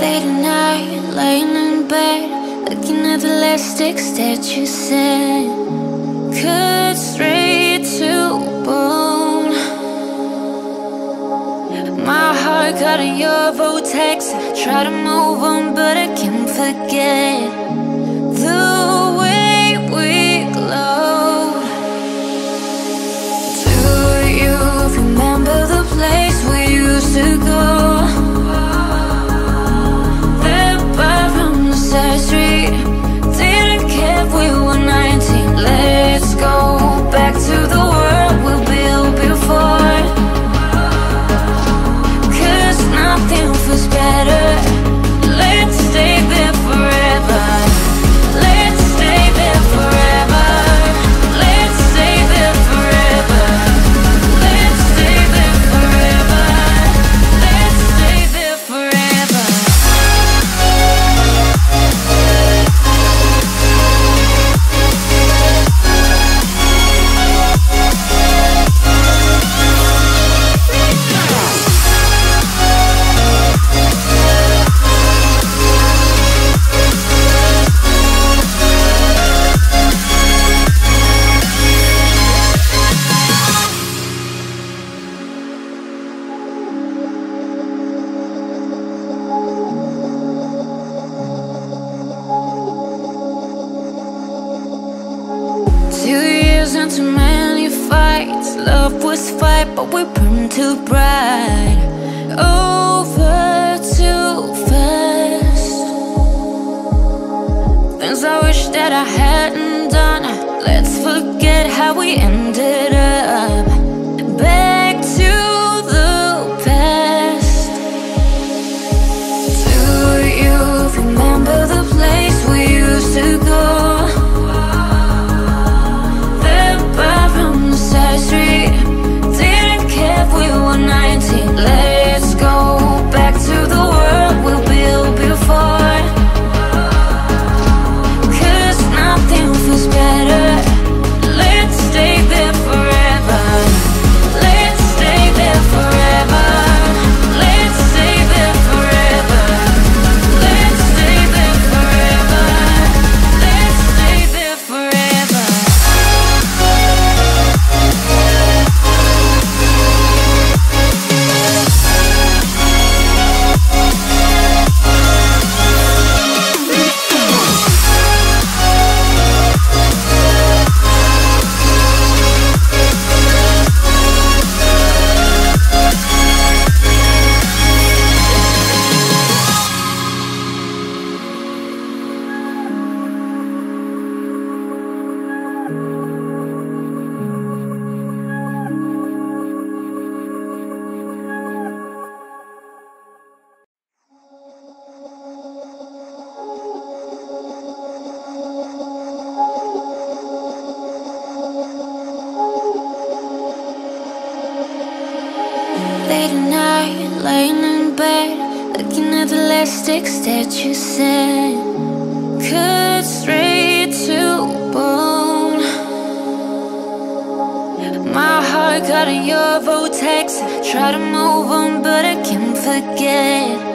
laying in bed, looking at the elastics that you sent. Cut straight to bone. My heart caught in your vortex. Try to move on, but I can't forget the too many fights. Love was fight, but we burned too bright. Over too fast. Things I wish that I hadn't done. Let's forget how we ended up. Late at night, laying in bed, looking at the last elastics that you sent. Cut straight to bone. My heart caught in your vortex. Try to move on, but I can't forget